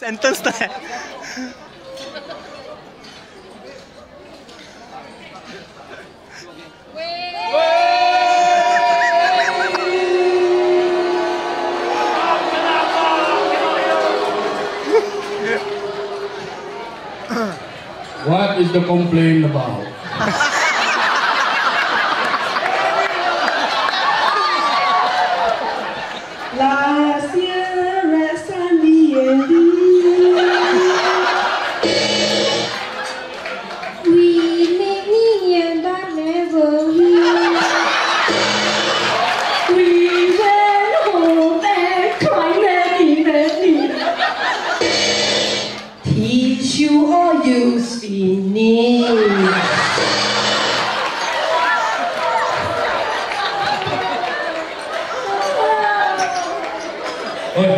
Sentence तो है What is the complaint about? La Sierra teach you or use finished? Oi.